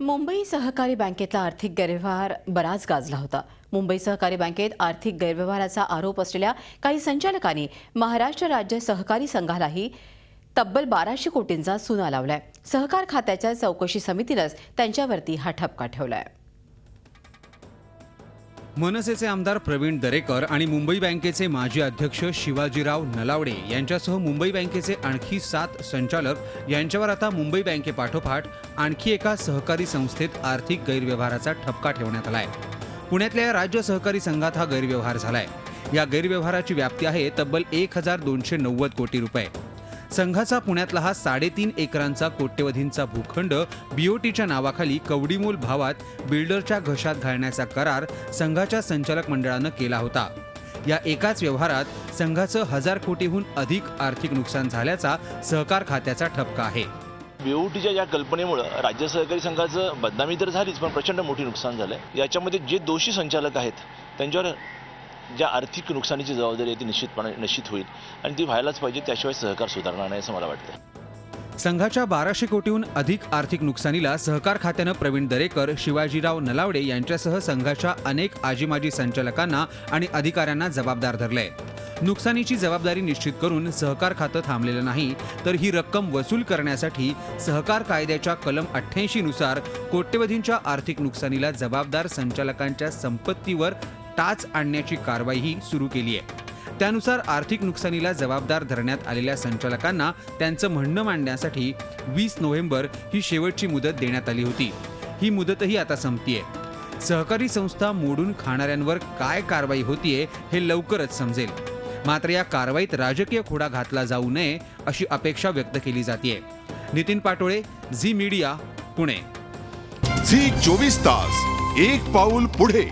मुंबई सहकारी बँकेतला आर्थिक गैरव्यवहार बराच गाजला होता. मुंबई सहकारी बँकेत आर्थिक गैरव्यवहाराचा आरोप असलेल्या काही संचालकांनी महाराष्ट्र राज्य सहकारी संघालाही तब्बल बाराशे कोटींचा सुना लावलाय. सहकार खात्याच्या चौकशी समितीनंच त्यांच्यावरती हा ठपका ठेवलाय. मनसेचे आमदार प्रवीण दरेकर आणि मुंबई बँकेचे माजी अध्यक्ष शिवाजीराव नलावडे यांच्यासह मुंबई बँकेचे आणखी सात संचालक यांच्यावर आता मुंबई बँकेपाठोपाठ आणखी एका सहकारी संस्थेत आर्थिक गैरव्यवहाराचा ठपका ठेवण्यात आलाय. पुण्यातल्या राज्य सहकारी संघात हा गैरव्यवहार झालाय. या गैरव्यवहाराची व्याप्ती आहे तब्बल एक हजार दोनशे नव्वद कोटी रुपये. संघाचा पुण्यातला हा साडेतीन एकरांचा कोट्यवधींचा भूखंड बीओटीच्या नावाखाली कवडीमोल भावात बिल्डरच्या घशात घालण्याचा करार संघाच्या संचालक मंडळानं केला होता. या एकाच व्यवहारात संघाचं हजार कोटीहून अधिक आर्थिक नुकसान झाल्याचा सहकार खात्याचा ठपका आहे. बीओटीच्या या कल्पनेमुळं राज्य सहकारी संघाचं बदनामी तर झालीच पण प्रचंड मोठी नुकसान झालं याच्यामध्ये जे दोषी संचालक आहेत त्यांच्यावर ज्या आर्थिक नुकसानीची जबाबदारी आहे ती निश्चितपणे निश्चित होईल आणि ती व्हायलाच पाहिजे त्याशिवाय सहकार सुधारणार नाही असं मला वाटतं संघाच्या बाराशे कोटीहून अधिक आर्थिक नुकसानीला सहकार खात्यानं प्रवीण दरेकर शिवाजीराव नलावडे यांच्यासह संघाच्या अनेक आजीमाजी संचालकांना आणि अधिकाऱ्यांना जबाबदार धरलंय. नुकसानीची जबाबदारी निश्चित करून सहकार खातं थांबलेलं नाही तर ही रक्कम वसूल करण्यासाठी सहकार कायद्याच्या कलम अठ्ठ्याऐंशी नुसार कोट्यवधींच्या आर्थिक नुकसानीला जबाबदार संचालकांच्या संपत्तीवर टाच आणण्याची कारवाईही सुरू केली आहे. त्यानुसार आर्थिक नुकसानीला जबाबदार धरण्यात आलेल्या संचालकांना त्यांचं म्हणणं मांडण्यासाठी वीस नोव्हेंबर ही शेवटची मुदत देण्यात आली होती. ही मुदतही आता संपतीये. सहकारी संस्था मोडून खाणाऱ्यांवर काय कारवाई होतीये हे लवकरच समजेल. मात्र या कारवाईत राजकीय खोडा घातला जाऊ नये अशी अपेक्षा व्यक्त केली जाते Nitin Patole Zee media Pune. Zee चोवीस तास एक पाऊल पुढे.